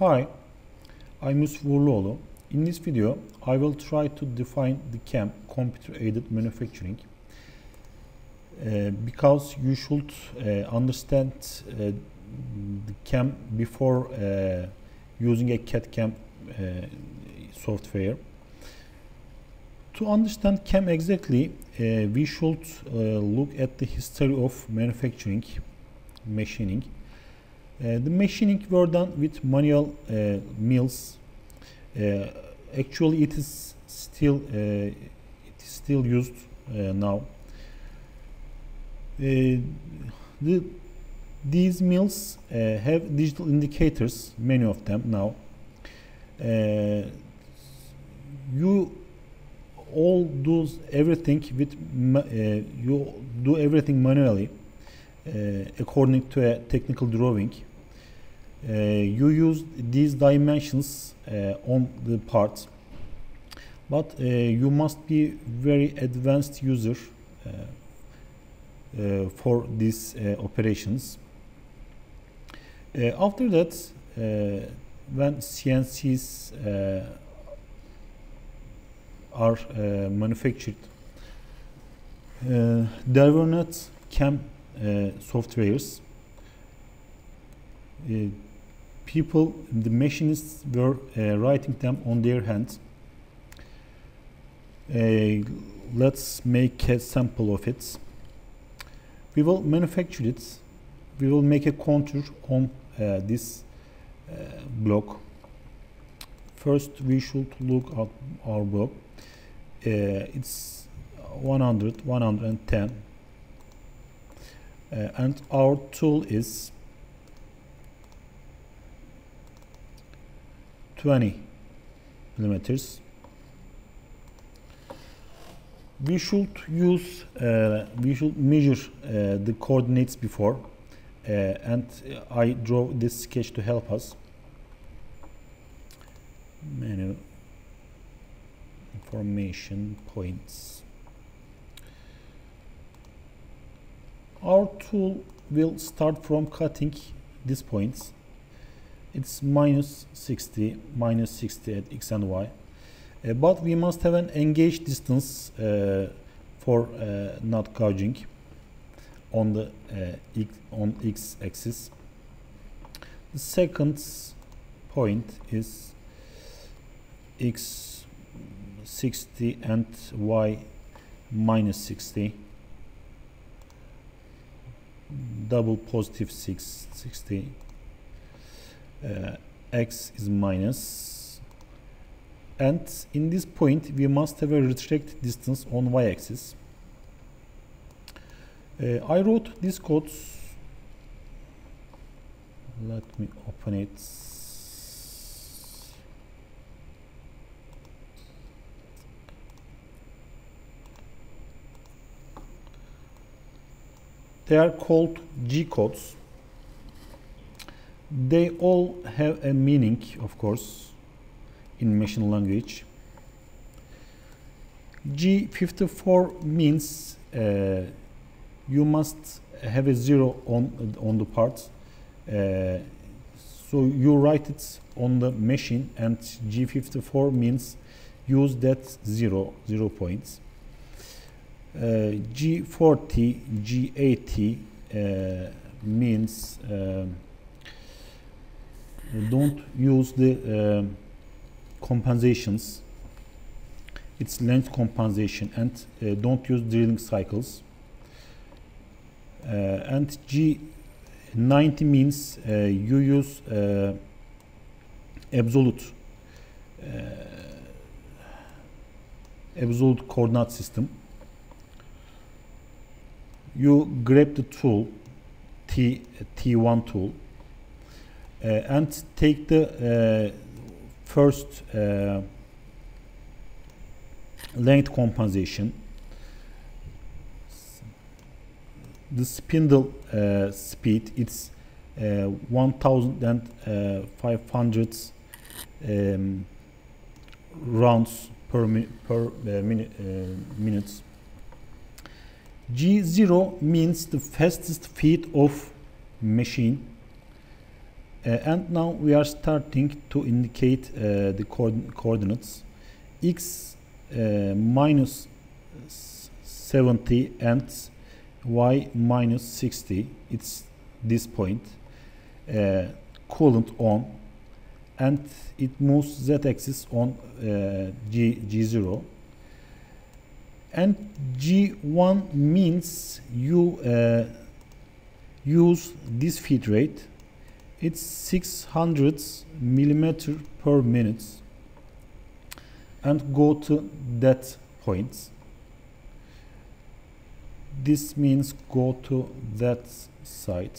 Hi, I'm Yusuf Uğurluoğlu. In this video, I will try to define the CAM, Computer-Aided Manufacturing, uh, because you should uh, understand uh, the CAM before uh, using a CAD-CAM uh, software. To understand CAM exactly, uh, we should uh, look at the history of manufacturing, machining. Uh, the machining were done with manual uh, mills. Uh, actually, it is still it is still used now. The, these mills uh, have digital indicators, many of them now. Uh, you all do everything with uh, you do everything manually according to a technical drawing. Uh, you use these dimensions uh, on the part, but uh, you must be very advanced user uh, uh, for these uh, operations. After that, when CNCs are manufactured, there were not CAM softwares. People, the machinists were uh, writing them on their hands. Uh, let's make a sample of it. We will manufacture it. We will make a contour on uh, this uh, block. First, we should look at our block. Uh, it's 100, 110. Uh, and our tool is 20 millimeters. We should use, uh, we should measure uh, the coordinates before, uh, and I draw this sketch to help us. Menu, information points. Our tool will start from cutting these points. It's minus 60, minus 60 at x and y. Uh, but we must have an engaged distance uh, for uh, not gouging on the uh, x, on x axis. The second point is x 60 and y minus 60 double positive 6 60 uh, x is minus. And in this point we must have a retract distance on y-axis. Uh, I wrote this code let me open it. They are called G codes they all have a meaning of course in machine language. G54 means uh, you must have a zero on on the part uh, so you write it on the machine and G54 means use that zero zero points. Uh, G40 G80 uh, means um, don't use the uh, compensations. İt's length compensation and uh, don't use drilling cycles. Uh, and G90 means uh, you use uh, absolute uh, absolute coordinate system. You grab the tool T T1 tool and take the uh, first uh, length compensation the spindle uh, speed it's uh, 1500 um, rounds per, mi per uh, minute minutes. G0 means the fastest feet of machine. Uh, and now we are starting to indicate uh, the co coordinates. X uh, minus 70 and y minus 60 it's this point uh, coolant on and it moves z-axis on uh, G, G0 and G1 means you uh, use this feed rate it's 600 millimeter per minute. And go to that point. This means go to that side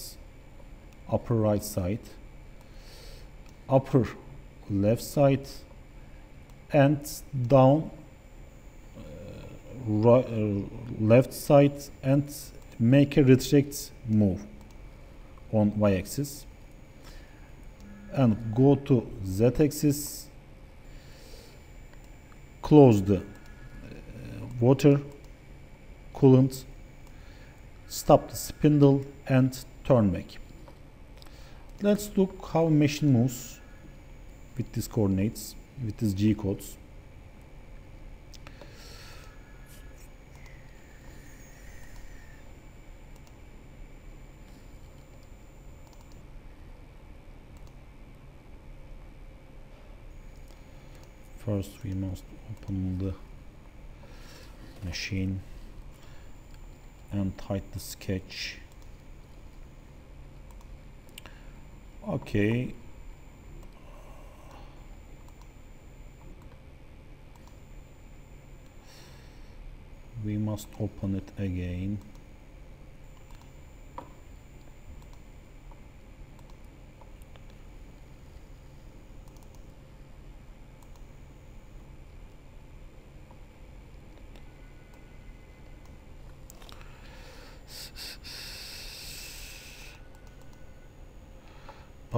upper right side upper left side and down uh, right, uh, left side and make a retract move on y-axis and go to z-axis close the uh, water coolant stop the spindle and turn back. Let's look how machine moves with these coordinates with these g codes first we must open the machine and hide the sketch. Okay. We must open it again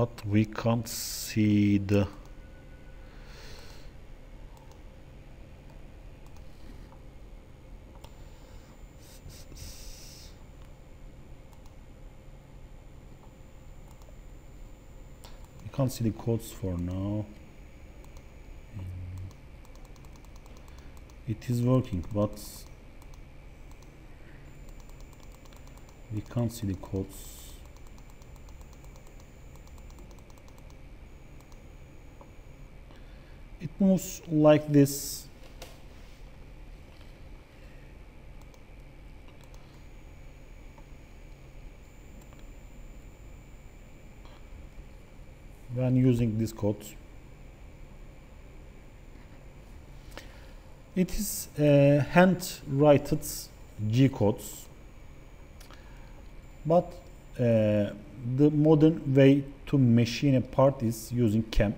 but we can't see the we can't see the codes for now. Mm. It is working but we can't see the codes it like this. When using this code. It is uh, hand written G codes. But uh, the modern way to machine a part is using CAM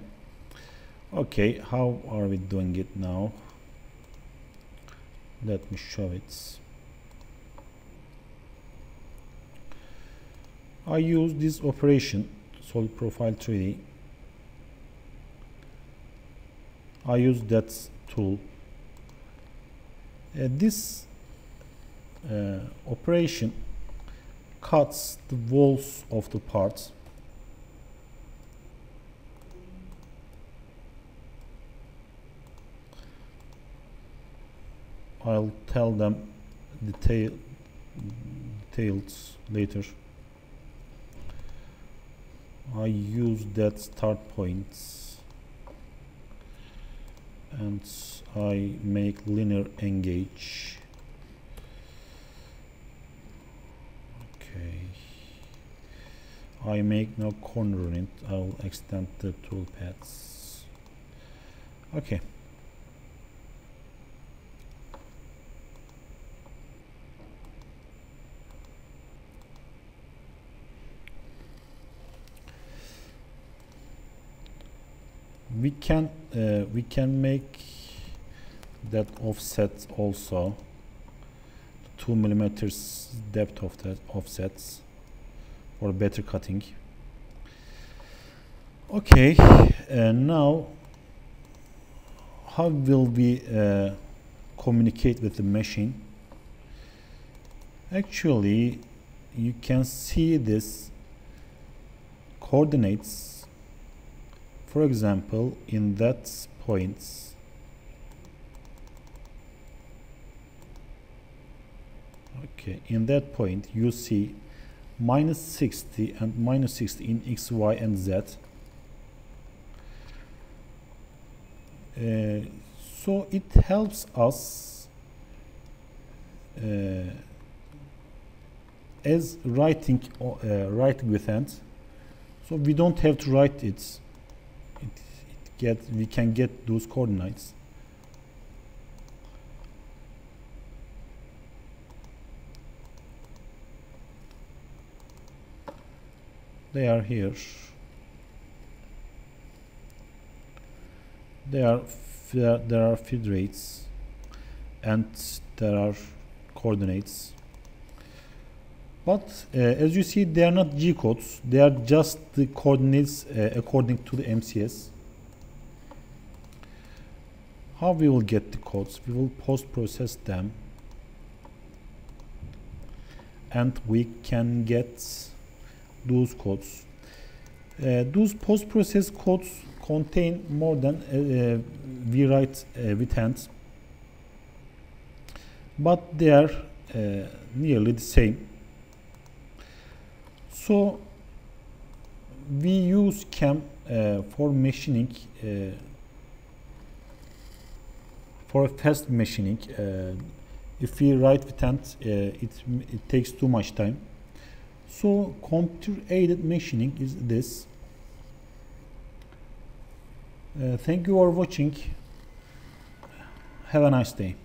okay how are we doing it now? Let me show it. I use this operation solid profile 3d I use that tool. Uh, this uh, operation cuts the walls of the parts I'll tell them detail details later. I use that start points. And I make linear engage. Okay. I make no corner in it. I'll extend the toolpaths. Okay we can uh, we can make that offset also. Two millimeters depth of the offsets for better cutting. Okay uh, now how will we uh, communicate with the machine? Actually you can see this coordinates for example in that point okay in that point you see minus 60 and minus 60 in x y and z uh, so it helps us uh, as writing uh, with hand so we don't have to write it. It, it get we can get those coordinates. They are here. There are there are feed rates and there are coordinates but uh, as you see they are not G codes they are just the coordinates uh, according to the MCS how we will get the codes? We will post process them. And we can get those codes. Uh, those post-process codes contain more than uh, uh we write uh, with hands, but they are nearly the same. So we use CAM uh, for machining for fast machining. if we write with hand, it, it takes too much time. So computer aided machining is this. Uh, thank you for watching. Have a nice day.